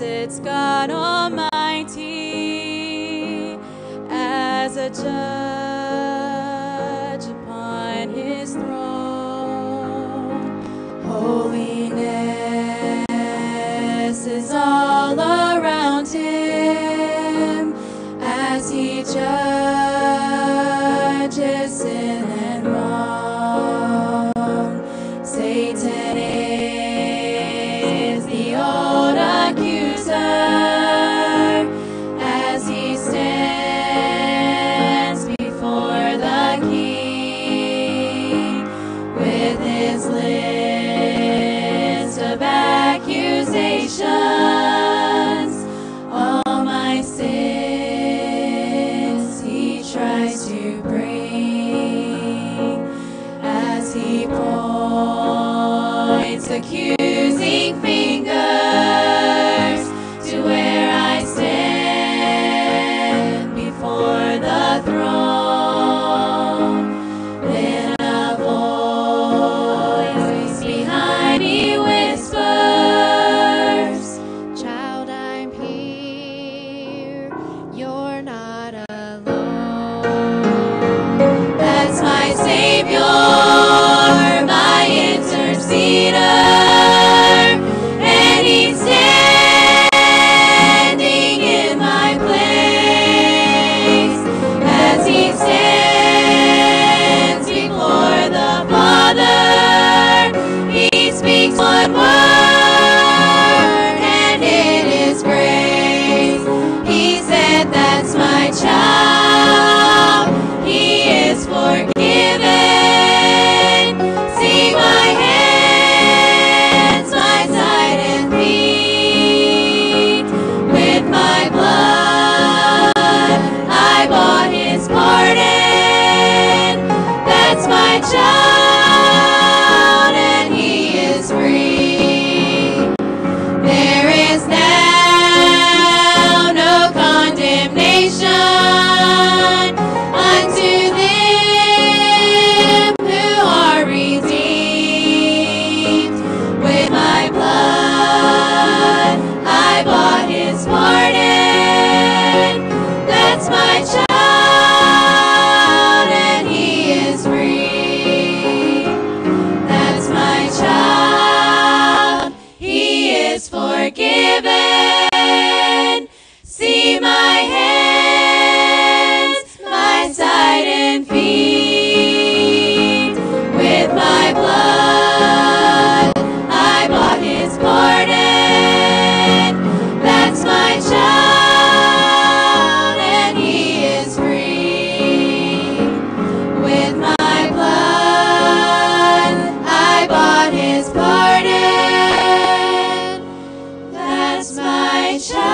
it's God Almighty as a judge. points, a cue. Lakeside forgiven. my child.